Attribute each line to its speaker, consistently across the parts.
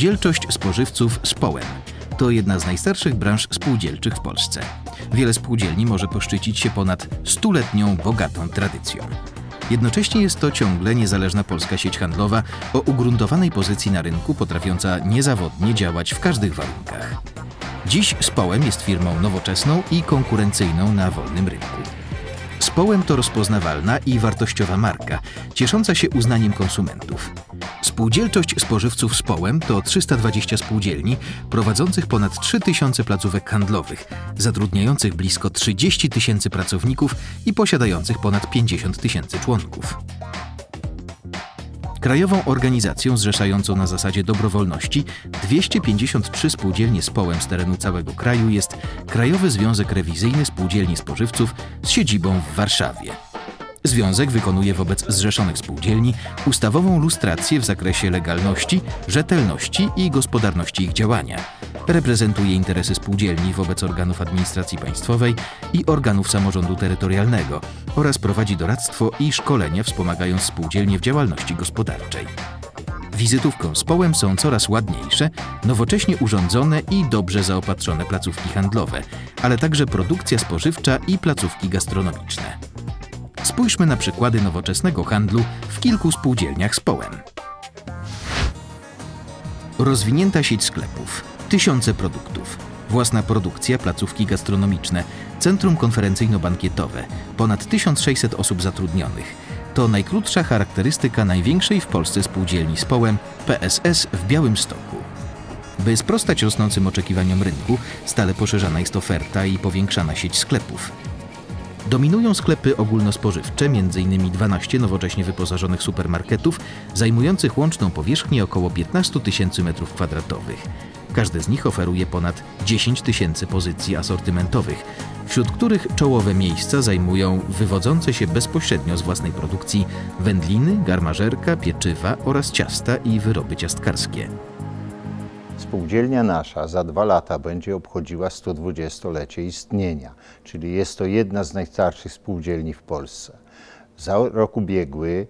Speaker 1: Spółdzielczość spożywców z połem. To jedna z najstarszych branż spółdzielczych w Polsce. Wiele spółdzielni może poszczycić się ponad stuletnią, bogatą tradycją. Jednocześnie jest to ciągle niezależna polska sieć handlowa o ugruntowanej pozycji na rynku, potrafiąca niezawodnie działać w każdych warunkach. Dziś Społem jest firmą nowoczesną i konkurencyjną na wolnym rynku. Społem to rozpoznawalna i wartościowa marka, ciesząca się uznaniem konsumentów. Spółdzielczość spożywców Społem to 320 spółdzielni prowadzących ponad 3000 placówek handlowych, zatrudniających blisko 30 tysięcy pracowników i posiadających ponad 50 tysięcy członków. Krajową organizacją zrzeszającą na zasadzie dobrowolności 253 spółdzielnie z połem z terenu całego kraju jest Krajowy Związek Rewizyjny Spółdzielni Spożywców z siedzibą w Warszawie. Związek wykonuje wobec zrzeszonych spółdzielni ustawową lustrację w zakresie legalności, rzetelności i gospodarności ich działania. Reprezentuje interesy spółdzielni wobec organów administracji państwowej i organów samorządu terytorialnego oraz prowadzi doradztwo i szkolenia wspomagając spółdzielnie w działalności gospodarczej. Wizytówką z połem są coraz ładniejsze, nowocześnie urządzone i dobrze zaopatrzone placówki handlowe, ale także produkcja spożywcza i placówki gastronomiczne. Spójrzmy na przykłady nowoczesnego handlu w kilku spółdzielniach z połem. Rozwinięta sieć sklepów, tysiące produktów, własna produkcja, placówki gastronomiczne, centrum konferencyjno-bankietowe, ponad 1600 osób zatrudnionych. To najkrótsza charakterystyka największej w Polsce spółdzielni z połem PSS w Białymstoku. By sprostać rosnącym oczekiwaniom rynku, stale poszerzana jest oferta i powiększana sieć sklepów. Dominują sklepy ogólnospożywcze, m.in. 12 nowocześnie wyposażonych supermarketów, zajmujących łączną powierzchnię około 15 tysięcy m2. Każdy z nich oferuje ponad 10 tysięcy pozycji asortymentowych, wśród których czołowe miejsca zajmują wywodzące się bezpośrednio z własnej produkcji wędliny, garmażerka, pieczywa oraz ciasta i wyroby ciastkarskie.
Speaker 2: Spółdzielnia nasza za dwa lata będzie obchodziła 120-lecie istnienia, czyli jest to jedna z najstarszych spółdzielni w Polsce. Za rok ubiegły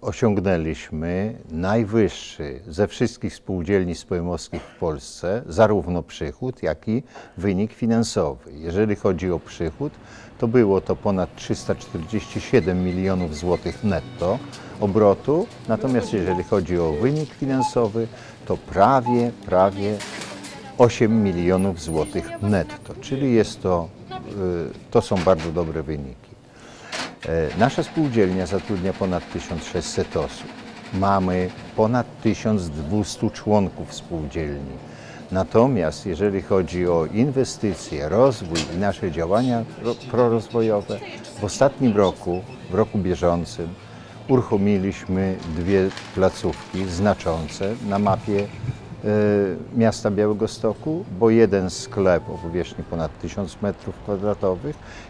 Speaker 2: osiągnęliśmy najwyższy ze wszystkich spółdzielni społymowskich w Polsce, zarówno przychód, jak i wynik finansowy. Jeżeli chodzi o przychód, to było to ponad 347 milionów złotych netto obrotu, natomiast jeżeli chodzi o wynik finansowy, to prawie, prawie 8 milionów złotych netto, czyli jest to, y, to są bardzo dobre wyniki. E, nasza spółdzielnia zatrudnia ponad 1600 osób. Mamy ponad 1200 członków spółdzielni. Natomiast jeżeli chodzi o inwestycje, rozwój i nasze działania prorozwojowe, w ostatnim roku, w roku bieżącym, uruchomiliśmy dwie placówki znaczące na mapie e, miasta Białego Stoku, bo jeden sklep o powierzchni ponad 1000 m2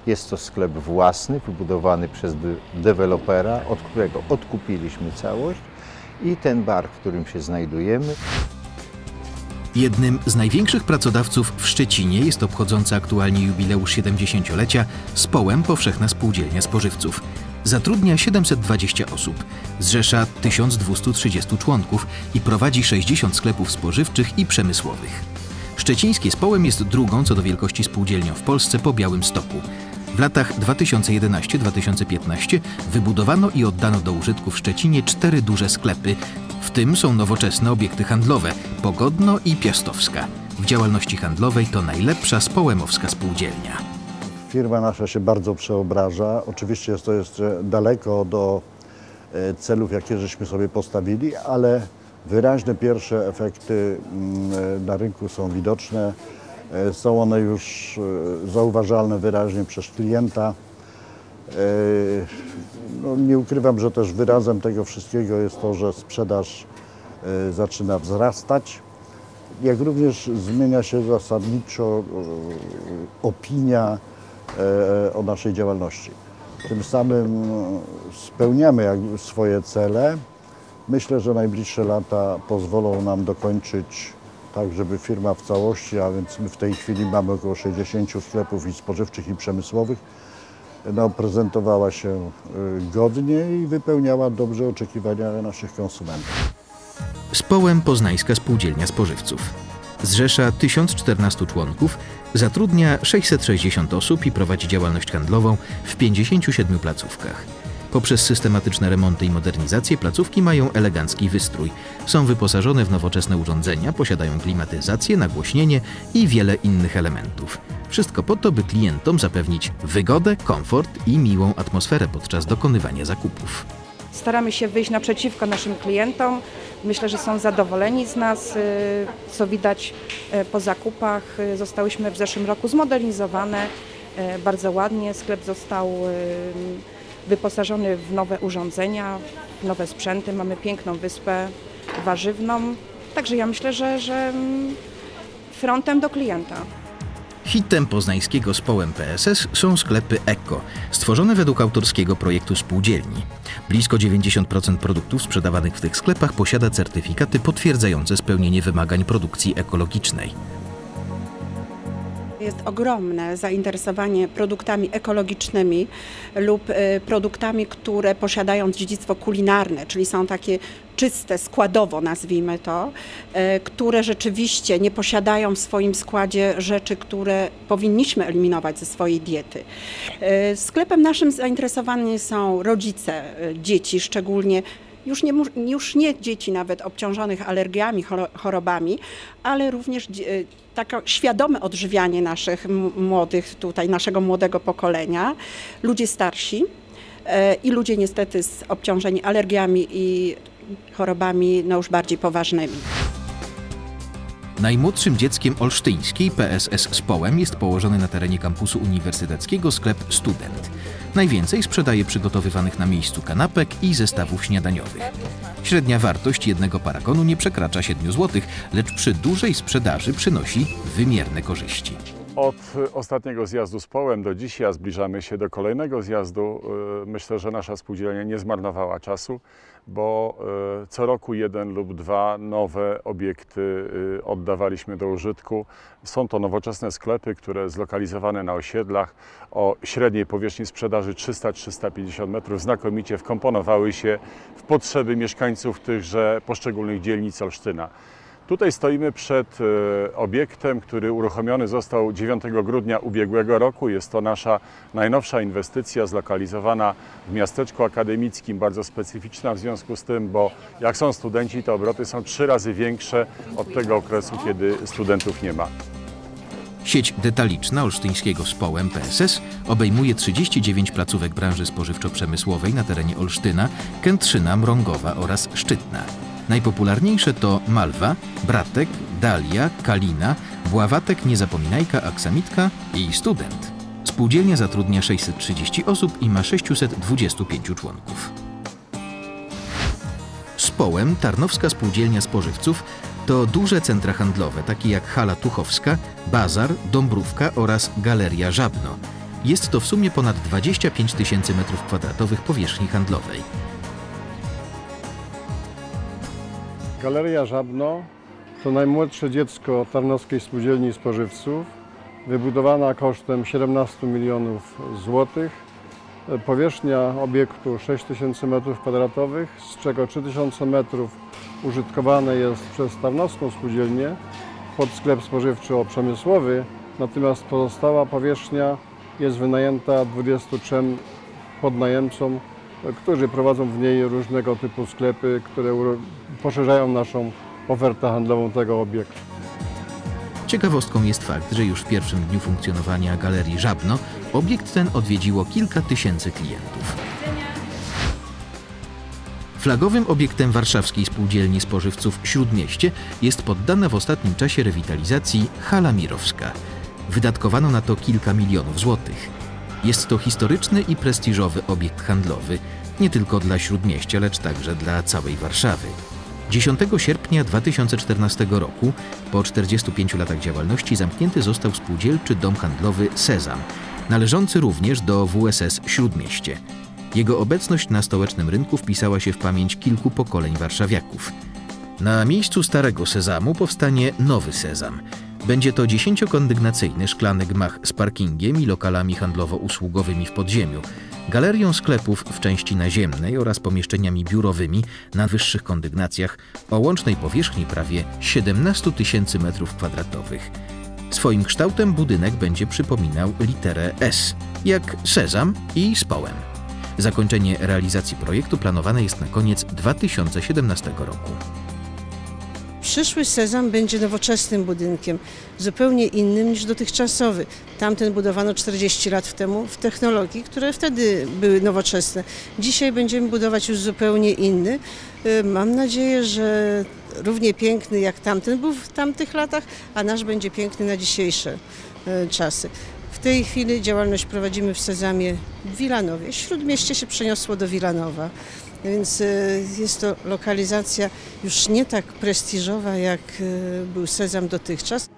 Speaker 2: jest to sklep własny, wybudowany przez dewelopera, od którego odkupiliśmy całość i ten bar, w którym się znajdujemy.
Speaker 1: Jednym z największych pracodawców w Szczecinie jest obchodząca aktualnie jubileusz 70-lecia Społem Powszechna Spółdzielnia Spożywców. Zatrudnia 720 osób, zrzesza 1230 członków i prowadzi 60 sklepów spożywczych i przemysłowych. Szczecińskie Społem jest drugą co do wielkości spółdzielnią w Polsce po Białym Stoku. W latach 2011-2015 wybudowano i oddano do użytku w Szczecinie cztery duże sklepy, w tym są nowoczesne obiekty handlowe Pogodno i Piastowska. W działalności handlowej to najlepsza społemowska spółdzielnia.
Speaker 3: Firma nasza się bardzo przeobraża. Oczywiście jest to jeszcze daleko do e, celów, jakie żeśmy sobie postawili, ale wyraźne pierwsze efekty mm, na rynku są widoczne. E, są one już e, zauważalne wyraźnie przez klienta. No, nie ukrywam, że też wyrazem tego wszystkiego jest to, że sprzedaż zaczyna wzrastać, jak również zmienia się zasadniczo opinia E, o naszej działalności. Tym samym spełniamy swoje cele. Myślę, że najbliższe lata pozwolą nam dokończyć tak, żeby firma w całości, a więc my w tej chwili mamy około 60 sklepów i spożywczych i przemysłowych, no, prezentowała się e, godnie i wypełniała dobrze oczekiwania naszych konsumentów.
Speaker 1: Społem Poznańska Spółdzielnia Spożywców. Zrzesza 1014 członków, zatrudnia 660 osób i prowadzi działalność handlową w 57 placówkach. Poprzez systematyczne remonty i modernizacje placówki mają elegancki wystrój. Są wyposażone w nowoczesne urządzenia, posiadają klimatyzację, nagłośnienie i wiele innych elementów. Wszystko po to, by klientom zapewnić wygodę, komfort i miłą atmosferę podczas dokonywania zakupów.
Speaker 4: Staramy się wyjść naprzeciwko naszym klientom. Myślę, że są zadowoleni z nas, y, co widać y, po zakupach. Y, Zostałyśmy w zeszłym roku zmodernizowane bardzo ładnie. Sklep został wyposażony w nowe urządzenia, w nowe sprzęty. Mamy piękną wyspę warzywną. Także ja myślę, że, że mm, frontem do klienta.
Speaker 1: Hitem poznańskiego społem PSS są sklepy Eko, stworzone według autorskiego projektu spółdzielni. Blisko 90% produktów sprzedawanych w tych sklepach posiada certyfikaty potwierdzające spełnienie wymagań produkcji ekologicznej.
Speaker 5: Jest ogromne zainteresowanie produktami ekologicznymi lub e, produktami, które posiadają dziedzictwo kulinarne, czyli są takie czyste, składowo nazwijmy to, e, które rzeczywiście nie posiadają w swoim składzie rzeczy, które powinniśmy eliminować ze swojej diety. E, Sklepem naszym zainteresowani są rodzice dzieci, szczególnie już nie, już nie dzieci nawet obciążonych alergiami, choro- chorobami, ale również takie świadome odżywianie naszych młodych tutaj, naszego młodego pokolenia, ludzie starsi e, i ludzie niestety z obciążeni alergiami i chorobami no już bardziej poważnymi.
Speaker 1: Najmłodszym dzieckiem olsztyńskiej PSS Społem jest położony na terenie kampusu uniwersyteckiego sklep Student. Najwięcej sprzedaje przygotowywanych na miejscu kanapek i zestawów śniadaniowych. Średnia wartość jednego paragonu nie przekracza 7 zł, lecz przy dużej sprzedaży przynosi wymierne korzyści.
Speaker 6: Od ostatniego zjazdu z Połem do dzisiaj, a zbliżamy się do kolejnego zjazdu, y, myślę, że nasza spółdzielnia nie zmarnowała czasu, bo y, co roku jeden lub dwa nowe obiekty y, oddawaliśmy do użytku. Są to nowoczesne sklepy, które zlokalizowane na osiedlach o średniej powierzchni sprzedaży 300-350 metrów znakomicie wkomponowały się w potrzeby mieszkańców tychże poszczególnych dzielnic Olsztyna. Tutaj stoimy przed e, obiektem, który uruchomiony został 9 grudnia ubiegłego roku. Jest to nasza najnowsza inwestycja zlokalizowana w miasteczku akademickim, bardzo specyficzna w związku z tym, bo jak są studenci, to obroty są trzy razy większe od tego okresu, kiedy studentów nie ma.
Speaker 1: Sieć detaliczna olsztyńskiego Społem PSS obejmuje 39 placówek branży spożywczo-przemysłowej na terenie Olsztyna, Kętrzyna, Mrągowa oraz Szczytna. Najpopularniejsze to Malwa, Bratek, Dalia, Kalina, Bławatek, Niezapominajka, Aksamitka i Student. Spółdzielnia zatrudnia 630 osób i ma 625 członków. Społem Tarnowska Spółdzielnia Spożywców to duże centra handlowe, takie jak Hala Tuchowska, Bazar, Dąbrówka oraz Galeria Żabno. Jest to w sumie ponad 25 tysięcy metrów kwadratowych powierzchni handlowej.
Speaker 7: Galeria Żabno to najmłodsze dziecko Tarnowskiej Spółdzielni Spożywców, wybudowana kosztem 17 milionów złotych. Powierzchnia obiektu 6000 m2, z czego 3000 metrów użytkowane jest przez Tarnowską Spółdzielnię pod sklep spożywczo-przemysłowy, natomiast pozostała powierzchnia jest wynajęta 23 podnajemcom, którzy prowadzą w niej różnego typu sklepy, które poszerzają naszą ofertę handlową tego obiektu.
Speaker 1: Ciekawostką jest fakt, że już w pierwszym dniu funkcjonowania Galerii Żabno obiekt ten odwiedziło kilka tysięcy klientów. Flagowym obiektem warszawskiej spółdzielni spożywców Śródmieście jest poddana w ostatnim czasie rewitalizacji Hala Mirowska. Wydatkowano na to kilka milionów złotych. Jest to historyczny i prestiżowy obiekt handlowy, nie tylko dla Śródmieścia, lecz także dla całej Warszawy. 10 sierpnia 2014 roku, po 45 latach działalności, zamknięty został spółdzielczy dom handlowy Sezam, należący również do WSS Śródmieście. Jego obecność na stołecznym rynku wpisała się w pamięć kilku pokoleń warszawiaków. Na miejscu starego Sezamu powstanie nowy Sezam. Będzie to dziesięciokondygnacyjny szklany gmach z parkingiem i lokalami handlowo-usługowymi w podziemiu, galerią sklepów w części naziemnej oraz pomieszczeniami biurowymi na wyższych kondygnacjach o łącznej powierzchni prawie 17 tysięcy metrów kwadratowych. Swoim kształtem budynek będzie przypominał literę S, jak sezam i społem. Zakończenie realizacji projektu planowane jest na koniec 2017 roku.
Speaker 8: Przyszły Sezam będzie nowoczesnym budynkiem, zupełnie innym niż dotychczasowy. Tamten budowano 40 lat temu w technologii, które wtedy były nowoczesne. Dzisiaj będziemy budować już zupełnie inny. Y, Mam nadzieję, że równie piękny jak tamten był w tamtych latach, a nasz będzie piękny na dzisiejsze y, czasy. W tej chwili działalność prowadzimy w Sezamie w Wilanowie. Śródmieście się przeniosło do Wilanowa. Więc y, jest to lokalizacja już nie tak prestiżowa, jak y, był Sezam dotychczas.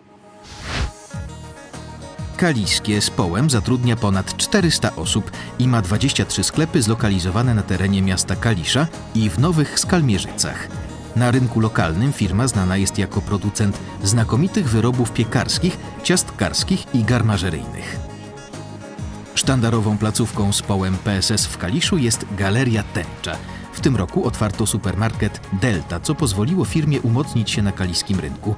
Speaker 1: Kaliskie z Połem zatrudnia ponad 400 osób i ma 23 sklepy zlokalizowane na terenie miasta Kalisza i w Nowych Skalmierzycach. Na rynku lokalnym firma znana jest jako producent znakomitych wyrobów piekarskich, ciastkarskich i garmażeryjnych. Sztandarową placówką z połem PSS w Kaliszu jest Galeria Tęcza. W tym roku otwarto supermarket Delta, co pozwoliło firmie umocnić się na kaliskim rynku.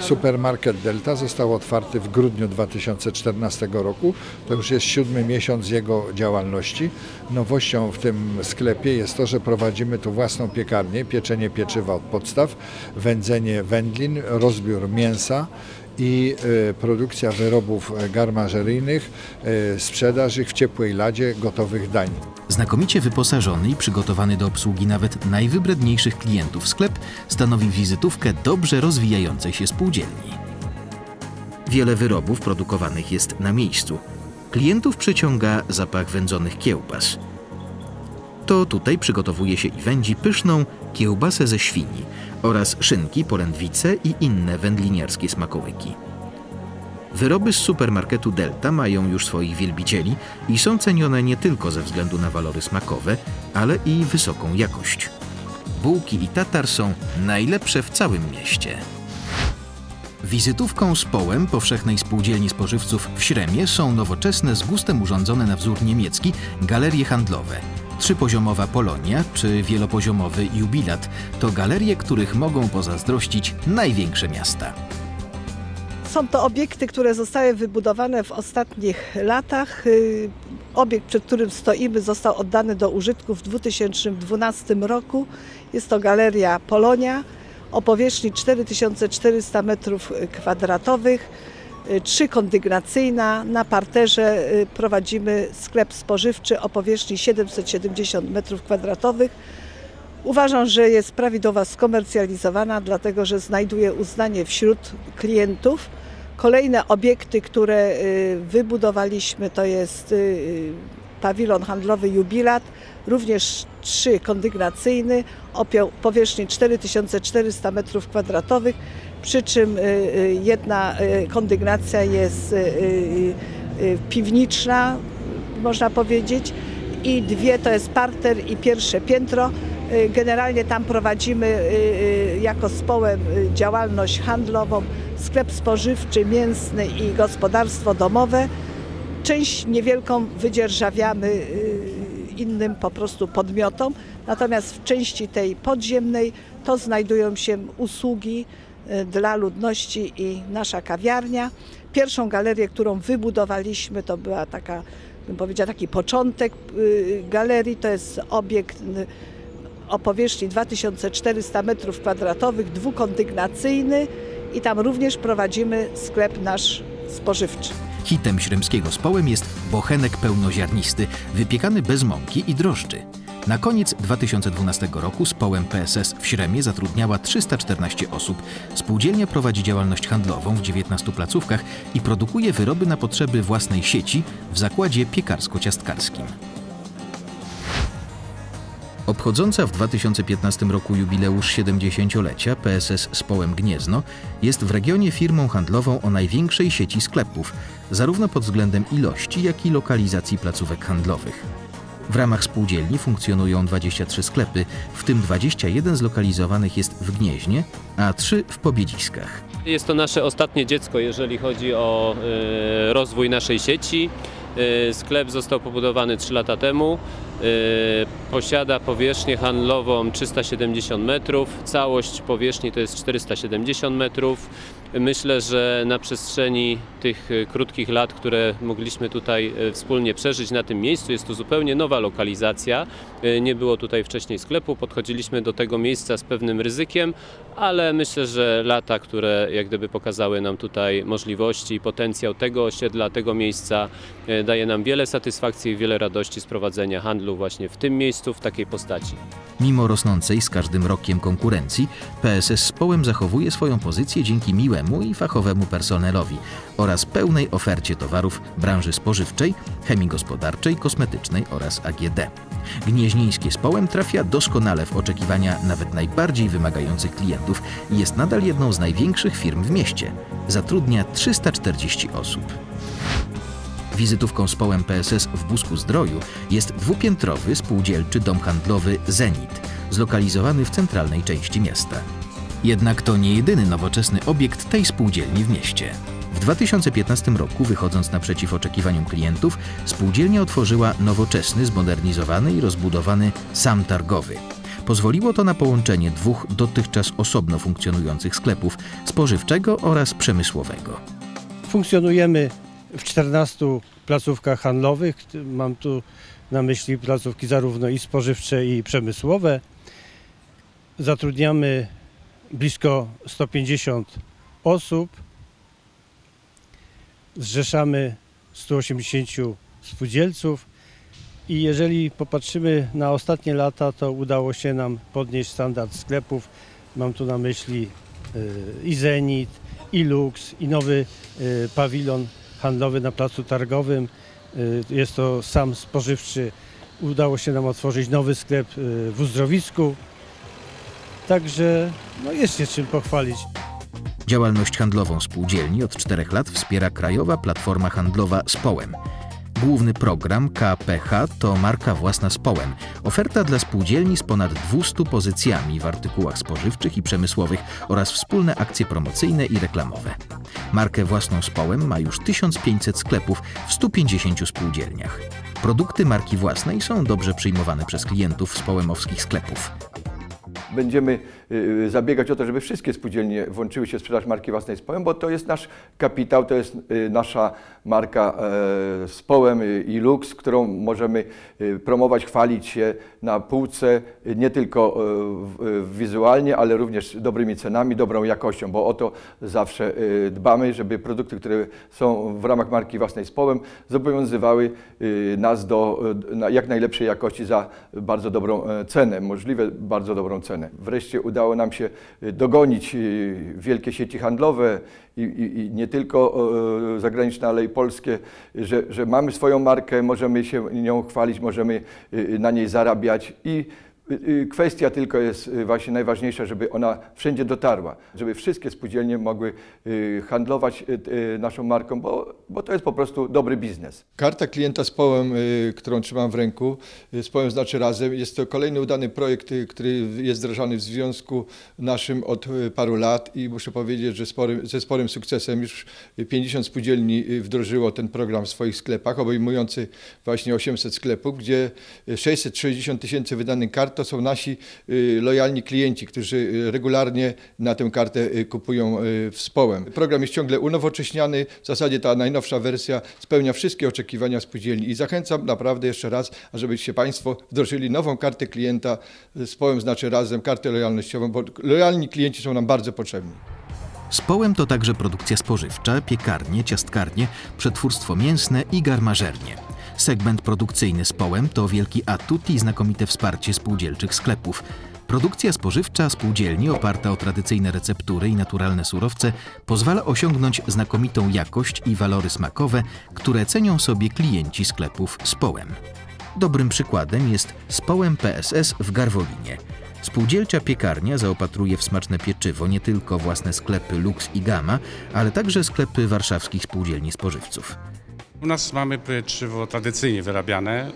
Speaker 9: Supermarket Delta został otwarty w grudniu 2014 roku. To już jest siódmy miesiąc jego działalności. Nowością w tym sklepie jest to, że prowadzimy tu własną piekarnię, pieczenie pieczywa od podstaw, wędzenie wędlin, rozbiór mięsa i e, produkcja wyrobów e, garmażeryjnych, e, sprzedaż ich w ciepłej ladzie gotowych dań.
Speaker 1: Znakomicie wyposażony i przygotowany do obsługi nawet najwybredniejszych klientów sklep stanowi wizytówkę dobrze rozwijającej się spółdzielni. Wiele wyrobów produkowanych jest na miejscu. Klientów przyciąga zapach wędzonych kiełbas. To tutaj przygotowuje się i wędzi pyszną kiełbasę ze świni oraz szynki, polędwice i inne wędliniarskie smakołyki. Wyroby z supermarketu Delta mają już swoich wielbicieli i są cenione nie tylko ze względu na walory smakowe, ale i wysoką jakość. Bułki i tatar są najlepsze w całym mieście. Wizytówką z połem powszechnej spółdzielni spożywców w Śremie są nowoczesne, z gustem urządzone na wzór niemiecki galerie handlowe. Trzypoziomowa Polonia czy wielopoziomowy Jubilat to galerie, których mogą pozazdrościć największe miasta.
Speaker 10: Są to obiekty, które zostały wybudowane w ostatnich latach. Y, Obiekt, przed którym stoimy, został oddany do użytku w 2012 roku. Jest to galeria Polonia o powierzchni 4400 m2, y, trzykondygnacyjna. Na parterze y, prowadzimy sklep spożywczy o powierzchni 770 m2. Uważam, że jest prawidłowo skomercjalizowana, dlatego że znajduje uznanie wśród klientów. Kolejne obiekty, które y, wybudowaliśmy, to jest y, pawilon handlowy Jubilat, również trzy kondygnacyjny o powierzchni 4400 m2, przy czym y, y, jedna y, kondygnacja jest piwniczna, można powiedzieć, i dwie to jest parter i pierwsze piętro. Generalnie tam prowadzimy jako społem działalność handlową, sklep spożywczy, mięsny i gospodarstwo domowe. Część niewielką wydzierżawiamy innym po prostu podmiotom, natomiast w części tej podziemnej to znajdują się usługi dla ludności i nasza kawiarnia. Pierwszą galerię, którą wybudowaliśmy, to była taka, bym taki początek y, galerii. To jest obiekt y, o powierzchni 2400 m2, dwukondygnacyjny i tam również prowadzimy sklep nasz spożywczy.
Speaker 1: Hitem śremskiego z połem jest bochenek pełnoziarnisty, wypiekany bez mąki i drożdży. Na koniec 2012 roku z połem PSS w Śremie zatrudniała 314 osób. Spółdzielnia prowadzi działalność handlową w 19 placówkach i produkuje wyroby na potrzeby własnej sieci w zakładzie piekarsko-ciastkarskim. Obchodząca w 2015 roku jubileusz 70-lecia PSS z Połem Gniezno jest w regionie firmą handlową o największej sieci sklepów, zarówno pod względem ilości, jak i lokalizacji placówek handlowych. W ramach spółdzielni funkcjonują 23 sklepy, w tym 21 zlokalizowanych jest w Gnieźnie, a 3 w Pobiedziskach.
Speaker 11: Jest to nasze ostatnie dziecko, jeżeli chodzi o e, rozwój naszej sieci. E, Sklep został pobudowany 3 lata temu. E, Posiada powierzchnię handlową 370 metrów. Całość powierzchni to jest 470 metrów. Myślę, że na przestrzeni tych e, krótkich lat, które mogliśmy tutaj e, wspólnie przeżyć na tym miejscu, jest to zupełnie nowa lokalizacja. E, Nie było tutaj wcześniej sklepu, podchodziliśmy do tego miejsca z pewnym ryzykiem, ale myślę, że lata, które jak gdyby pokazały nam tutaj możliwości i potencjał tego osiedla, tego miejsca, daje nam wiele satysfakcji i wiele radości z prowadzenia handlu właśnie w tym miejscu, w takiej postaci.
Speaker 1: Mimo rosnącej z każdym rokiem konkurencji, PSS Społem zachowuje swoją pozycję dzięki miłemu i fachowemu personelowi oraz pełnej ofercie towarów branży spożywczej, chemii gospodarczej, kosmetycznej oraz AGD. Gnieźnieńskie Społem trafia doskonale w oczekiwania nawet najbardziej wymagających klientów i jest nadal jedną z największych firm w mieście. Zatrudnia 340 osób. Wizytówką z połem PSS w Busku Zdroju jest dwupiętrowy spółdzielczy dom handlowy Zenit, zlokalizowany w centralnej części miasta. Jednak to nie jedyny nowoczesny obiekt tej spółdzielni w mieście. W 2015 roku, wychodząc naprzeciw oczekiwaniom klientów, spółdzielnia otworzyła nowoczesny, zmodernizowany i rozbudowany sam targowy. Pozwoliło to na połączenie dwóch dotychczas osobno funkcjonujących sklepów spożywczego oraz przemysłowego.
Speaker 12: Funkcjonujemy w 14 placówkach handlowych. Mam tu na myśli placówki zarówno i spożywcze, i przemysłowe. Zatrudniamy blisko 150 osób. Zrzeszamy 180 spółdzielców. I jeżeli popatrzymy na ostatnie lata, to udało się nam podnieść standard sklepów. Mam tu na myśli y, i Zenit, i Lux, i nowy y, pawilon handlowy na placu targowym. Y, Jest to sam spożywczy. Udało się nam otworzyć nowy sklep w Uzdrowisku. Także no jest się czym pochwalić.
Speaker 1: Działalność handlową spółdzielni od czterech lat wspiera Krajowa Platforma Handlowa Społem. Główny program KPH to marka własna Społem. Oferta dla spółdzielni z ponad 200 pozycjami w artykułach spożywczych i przemysłowych oraz wspólne akcje promocyjne i reklamowe. Markę własną Społem ma już 1500 sklepów w 150 spółdzielniach. Produkty marki własnej są dobrze przyjmowane przez klientów społemowskich sklepów.
Speaker 13: Będziemy zabiegać o to, żeby wszystkie spółdzielnie włączyły się w sprzedaż marki własnej z bo to jest nasz kapitał, to jest y, nasza marka e, z y, i Lux, którą możemy y, promować, chwalić się na półce, y, nie tylko e, y, wizualnie, ale również dobrymi cenami, dobrą jakością, bo o to zawsze y, dbamy, żeby produkty, które są w ramach marki własnej z zobowiązywały y, nas do y, na jak najlepszej jakości za bardzo dobrą e, cenę, możliwe bardzo dobrą cenę. Wreszcie udało nam się y, dogonić y, wielkie sieci handlowe i, i, i nie tylko zagraniczne, ale i polskie, że, że mamy swoją markę, możemy się nią chwalić, możemy y, na niej zarabiać i Kwestia tylko jest y, właśnie najważniejsza, żeby ona wszędzie dotarła, żeby wszystkie spółdzielnie mogły y, handlować y, y, naszą marką, bo, bo to jest po prostu dobry biznes.
Speaker 9: Karta klienta z połem, y, którą trzymam w ręku, y, z połem znaczy razem. Jest to kolejny udany projekt, y, który jest wdrażany w związku naszym od y, paru lat i muszę powiedzieć, że ze sporym sukcesem już 50 spółdzielni y, wdrożyło ten program w swoich sklepach, obejmujący właśnie 800 sklepów, gdzie 660 tysięcy wydanych kart to są nasi y, lojalni klienci, którzy y, regularnie na tę kartę y, kupują w społem. Program jest ciągle unowocześniany, w zasadzie ta najnowsza wersja spełnia wszystkie oczekiwania spółdzielni i zachęcam naprawdę jeszcze raz, ażebyście Państwo wdrożyli nową kartę klienta z połem znaczy razem, kartę lojalnościową, bo lojalni klienci są nam bardzo potrzebni.
Speaker 1: Społem to także produkcja spożywcza, piekarnie, ciastkarnie, przetwórstwo mięsne i garmażernie. Segment produkcyjny Społem to wielki atut i znakomite wsparcie spółdzielczych sklepów. Produkcja spożywcza spółdzielni oparta o tradycyjne receptury i naturalne surowce pozwala osiągnąć znakomitą jakość i walory smakowe, które cenią sobie klienci sklepów Społem. Dobrym przykładem jest Społem PSS w Garwolinie. Spółdzielcza piekarnia zaopatruje w smaczne pieczywo nie tylko własne sklepy Lux i Gama, ale także sklepy warszawskich spółdzielni spożywców.
Speaker 14: U nas mamy pieczywo tradycyjnie wyrabiane.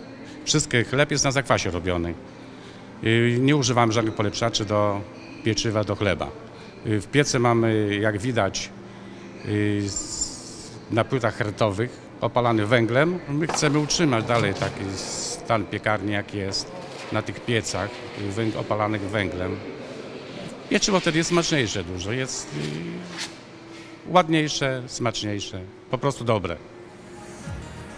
Speaker 14: Wszystkie chleb jest na zakwasie robiony. Nie używamy żadnych polepszaczy do pieczywa, do chleba. W piece mamy, jak widać, na płytach hertowych opalany węglem. My chcemy utrzymać dalej taki stan piekarni, jaki jest na tych piecach opalanych węglem. Pieczywo wtedy jest smaczniejsze dużo, jest ładniejsze, smaczniejsze, po prostu dobre.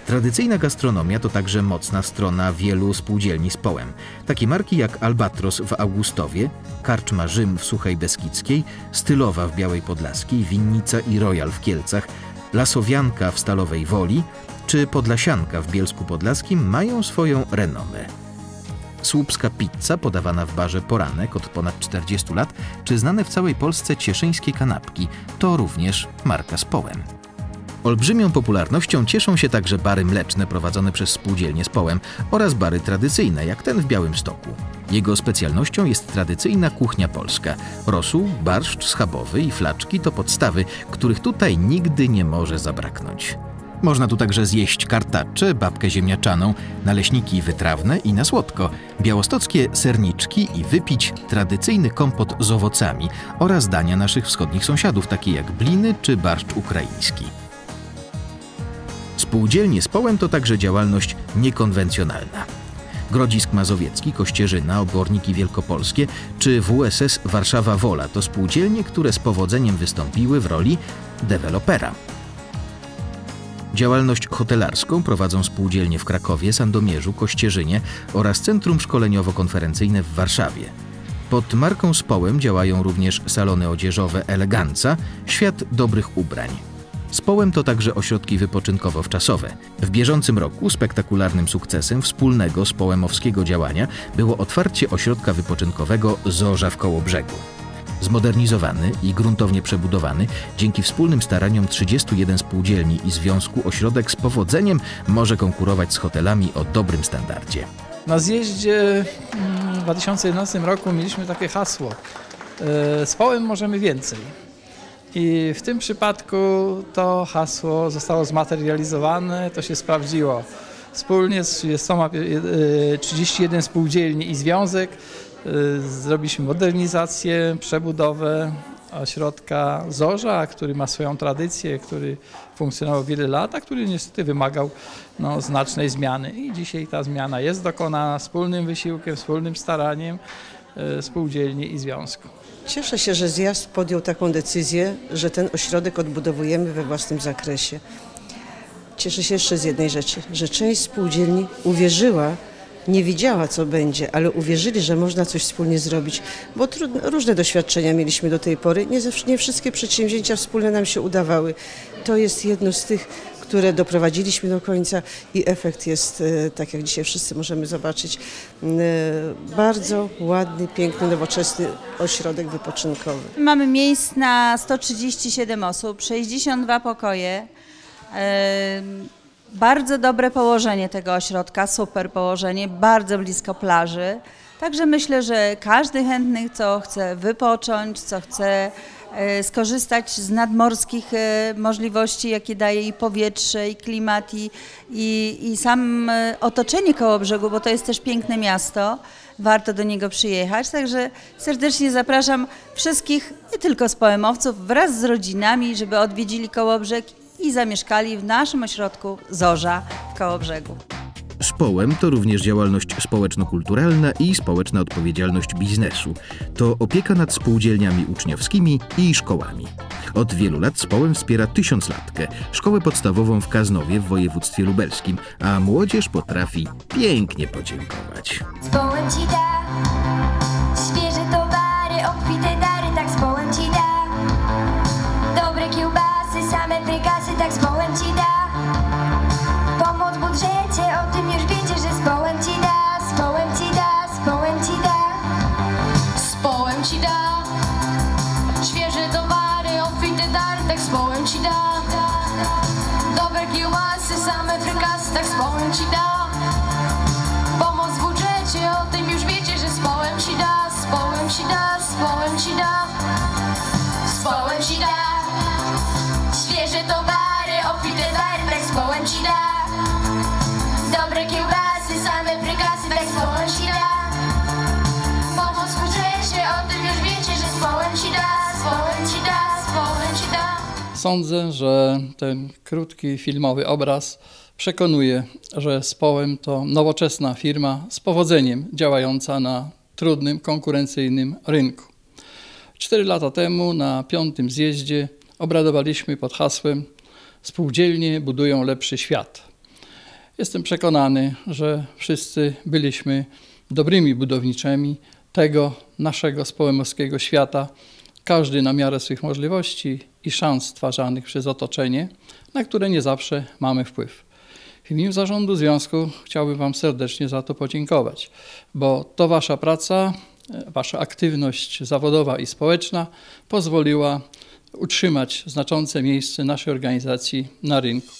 Speaker 1: Tradycyjna gastronomia to także mocna strona wielu spółdzielni z połem. Takie marki jak Albatros w Augustowie, Karczma Rzym w Suchej Beskidzkiej, Stylowa w Białej Podlaskiej, Winnica i Royal w Kielcach, Lasowianka w Stalowej Woli czy Podlasianka w Bielsku Podlaskim mają swoją renomę. Słupska pizza podawana w barze Poranek od ponad 40 lat, czy znane w całej Polsce cieszyńskie kanapki, to również marka z połem. Olbrzymią popularnością cieszą się także bary mleczne prowadzone przez spółdzielnie z połem oraz bary tradycyjne, jak ten w Białymstoku. Jego specjalnością jest tradycyjna kuchnia polska. Rosół, barszcz schabowy i flaczki to podstawy, których tutaj nigdy nie może zabraknąć. Można tu także zjeść kartacze, babkę ziemniaczaną, naleśniki wytrawne i na słodko, białostockie serniczki i wypić tradycyjny kompot z owocami oraz dania naszych wschodnich sąsiadów, takie jak bliny czy barszcz ukraiński. Spółdzielnie z połem to także działalność niekonwencjonalna. Grodzisk Mazowiecki, Kościerzyna, Oborniki Wielkopolskie czy WSS Warszawa Wola to spółdzielnie, które z powodzeniem wystąpiły w roli dewelopera. Działalność hotelarską prowadzą spółdzielnie w Krakowie, Sandomierzu, Kościerzynie oraz Centrum Szkoleniowo-Konferencyjne w Warszawie. Pod marką z połem działają również salony odzieżowe Eleganca, Świat Dobrych Ubrań. Z połem to także ośrodki wypoczynkowo-wczasowe. W bieżącym roku spektakularnym sukcesem wspólnego z działania było otwarcie ośrodka wypoczynkowego Zorza w Kołobrzegu. Zmodernizowany i gruntownie przebudowany, dzięki wspólnym staraniom 31 spółdzielni i związku ośrodek z powodzeniem może konkurować z hotelami o dobrym standardzie.
Speaker 15: Na zjeździe mm, w 2011 roku mieliśmy takie hasło. e, Z połem możemy więcej. I w tym przypadku to hasło zostało zmaterializowane, to się sprawdziło. Wspólnie z 30, e, 31 spółdzielni i związek e, zrobiliśmy modernizację, przebudowę ośrodka Zorza, który ma swoją tradycję, który funkcjonował wiele lat, a który niestety wymagał no, znacznej zmiany. I dzisiaj ta zmiana jest dokonana wspólnym wysiłkiem, wspólnym staraniem e, spółdzielni i związku.
Speaker 8: Cieszę się, że zjazd podjął taką decyzję, że ten ośrodek odbudowujemy we własnym zakresie. Cieszę się jeszcze z jednej rzeczy, że część spółdzielni uwierzyła, nie wiedziała co będzie, ale uwierzyli, że można coś wspólnie zrobić, bo trudno, różne doświadczenia mieliśmy do tej pory. Nie, nie wszystkie przedsięwzięcia wspólne nam się udawały. To jest jedno z tych, które doprowadziliśmy do końca i efekt jest, e, tak jak dzisiaj wszyscy możemy zobaczyć, e, bardzo ładny, piękny, nowoczesny ośrodek wypoczynkowy.
Speaker 16: Mamy miejsc na 137 osób, 62 pokoje. Em, Bardzo dobre położenie tego ośrodka, super położenie, bardzo blisko plaży. Także myślę, że każdy chętny, co chce wypocząć, co chce e, skorzystać z nadmorskich e, możliwości, jakie daje i powietrze, i klimat, i, i, i sam e, otoczenie koło brzegu, bo to jest też piękne miasto, warto do niego przyjechać. Także serdecznie zapraszam wszystkich, nie tylko z poemowców, wraz z rodzinami, żeby odwiedzili Kołobrzeg i zamieszkali w naszym ośrodku Zorza w Kołobrzegu.
Speaker 1: Szpołem to również działalność społeczno-kulturalna i społeczna odpowiedzialność biznesu. To opieka nad spółdzielniami uczniowskimi i szkołami. Od wielu lat Społem wspiera Tysiąclatkę, szkołę podstawową w Kaznowie w województwie lubelskim, a młodzież potrafi pięknie podziękować.
Speaker 17: Społem ci da Świeże towary, obfite dary Tak społem ci da Dobre kiełbasy, same prykasy Tak społem
Speaker 18: tak społem ci da Dobre kiełbasy, same frykasy, tak społem ci da
Speaker 15: Sądzę, że ten krótki filmowy obraz przekonuje, że Społem to nowoczesna firma z powodzeniem działająca na trudnym, konkurencyjnym rynku. Cztery lata temu na piątym zjeździe obradowaliśmy pod hasłem Spółdzielnie budują lepszy świat. Jestem przekonany, że wszyscy byliśmy dobrymi budowniczymi tego naszego społemowskiego świata, każdy na miarę swych możliwości i szans stwarzanych przez otoczenie, na które nie zawsze mamy wpływ. W imieniu zarządu związku chciałbym Wam serdecznie za to podziękować, bo to Wasza praca, Wasza aktywność zawodowa i społeczna pozwoliła utrzymać znaczące miejsce naszej organizacji na rynku.